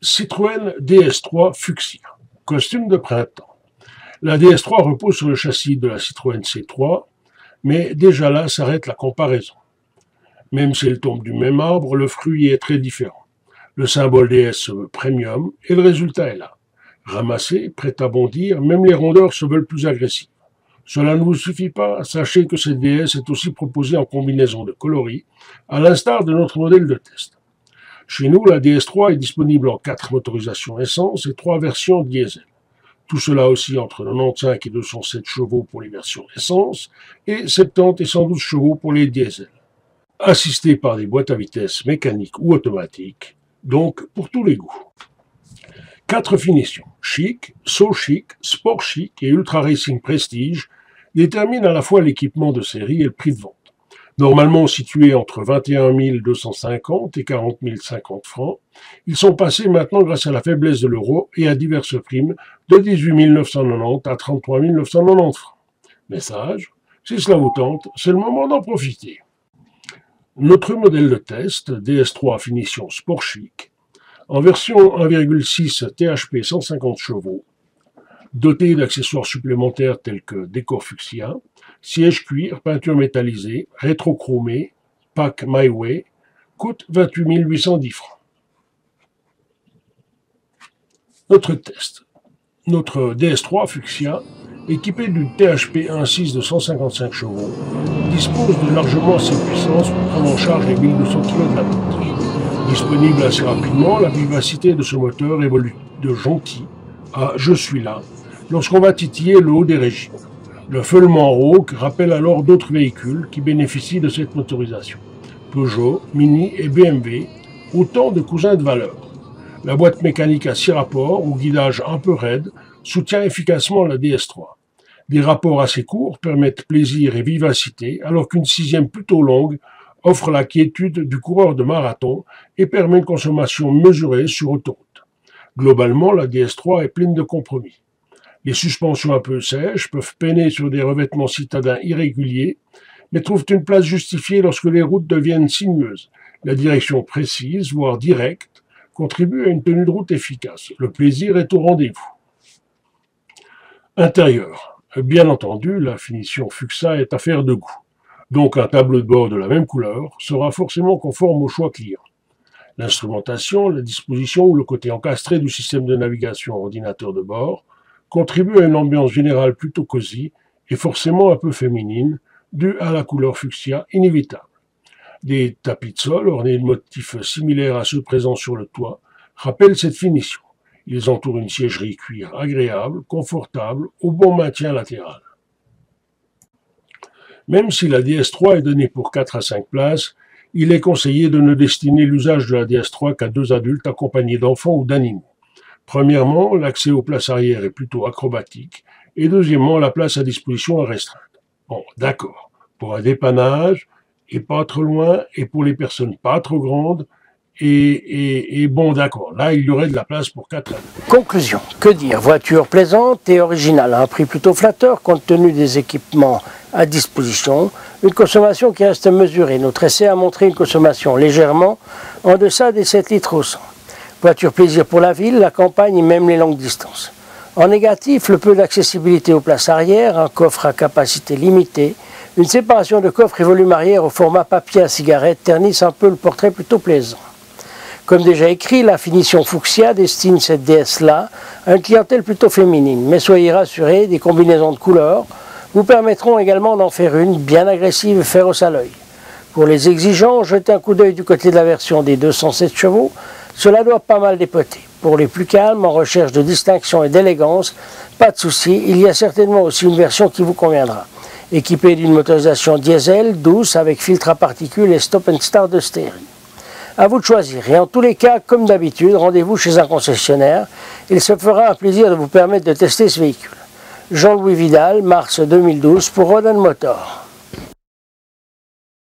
Citroën DS3 Fuchsia, costume de printemps. La DS3 repose sur le châssis de la Citroën C3, mais déjà là s'arrête la comparaison. Même si elle tombe du même arbre, le fruit est très différent. Le symbole DS se veut premium et le résultat est là. Ramassé, prêt à bondir, même les rondeurs se veulent plus agressives. Cela ne vous suffit pas, sachez que cette DS est aussi proposée en combinaison de coloris, à l'instar de notre modèle de test. Chez nous, la DS3 est disponible en quatre motorisations essence et trois versions diesel. Tout cela aussi entre 95 et 207 chevaux pour les versions essence et 70 et 112 chevaux pour les diesel. Assisté par des boîtes à vitesse mécaniques ou automatiques, donc pour tous les goûts. Quatre finitions, chic, so chic, sport chic et ultra racing prestige, déterminent à la fois l'équipement de série et le prix de vente. Normalement situés entre 21 250 et 40 050 francs, ils sont passés maintenant grâce à la faiblesse de l'euro et à diverses primes de 18 990 à 33 990 francs. Message, si cela vous tente, c'est le moment d'en profiter. Notre modèle de test, DS3 finition sport chic, en version 1,6 THP 150 chevaux, doté d'accessoires supplémentaires tels que décor fuchsia, siège cuir, peinture métallisée, rétrochromé, pack My Way, coûte 28 810 francs. Notre test. Notre DS3 Fuchsia, équipé d'une THP 1.6 de 155 chevaux, dispose de largement assez de puissance pour prendre en charge les 1200 kg de la batterie. Disponible assez rapidement, la vivacité de ce moteur évolue de gentil à je suis là lorsqu'on va titiller le haut des régimes. Le feulement rauque rappelle alors d'autres véhicules qui bénéficient de cette motorisation. Peugeot, Mini et BMW, autant de cousins de valeur. La boîte mécanique à six rapports, ou guidage un peu raide, soutient efficacement la DS3. Des rapports assez courts permettent plaisir et vivacité, alors qu'une sixième plutôt longue offre la quiétude du coureur de marathon et permet une consommation mesurée sur autoroute. Globalement, la DS3 est pleine de compromis. Les suspensions un peu sèches peuvent peiner sur des revêtements citadins irréguliers, mais trouvent une place justifiée lorsque les routes deviennent sinueuses. La direction précise, voire directe, contribue à une tenue de route efficace. Le plaisir est au rendez-vous. Intérieur. Bien entendu, la finition Fuxa est affaire de goût. Donc un tableau de bord de la même couleur sera forcément conforme au choix client. L'instrumentation, la disposition ou le côté encastré du système de navigation ordinateur de bord contribue à une ambiance générale plutôt cosy et forcément un peu féminine, due à la couleur fuchsia inévitable. Des tapis de sol ornés de motifs similaires à ceux présents sur le toit rappellent cette finition. Ils entourent une siègerie cuir agréable, confortable, au bon maintien latéral. Même si la DS3 est donnée pour 4 à 5 places, il est conseillé de ne destiner l'usage de la DS3 qu'à deux adultes accompagnés d'enfants ou d'animaux. Premièrement, l'accès aux places arrière est plutôt acrobatique. Et deuxièmement, la place à disposition est restreinte. Bon, d'accord. Pour un dépannage, et pas trop loin, et pour les personnes pas trop grandes, et, bon, d'accord, là, il y aurait de la place pour quatre Conclusion, que dire? Voiture plaisante et originale, à un prix plutôt flatteur compte tenu des équipements à disposition, une consommation qui reste mesurée. Notre essai a montré une consommation légèrement en deçà des 7 litres au 100. Voiture plaisir pour la ville, la campagne et même les longues distances. En négatif, le peu d'accessibilité aux places arrière, un coffre à capacité limitée, une séparation de coffre et volume arrière au format papier à cigarette ternissent un peu le portrait plutôt plaisant. Comme déjà écrit, la finition fuchsia destine cette déesse-là à une clientèle plutôt féminine. Mais soyez rassurés, des combinaisons de couleurs vous permettront également d'en faire une bien agressive et féroce à l'œil. Pour les exigeants, jetez un coup d'œil du côté de la version des 207 chevaux cela doit pas mal dépoter. Pour les plus calmes, en recherche de distinction et d'élégance, pas de souci, il y a certainement aussi une version qui vous conviendra. Équipée d'une motorisation diesel, douce, avec filtre à particules et stop and start de stéréo. À vous de choisir. Et en tous les cas, comme d'habitude, rendez-vous chez un concessionnaire. Il se fera un plaisir de vous permettre de tester ce véhicule. Jean-Louis Vidal, mars 2012 pour Rodan Motor.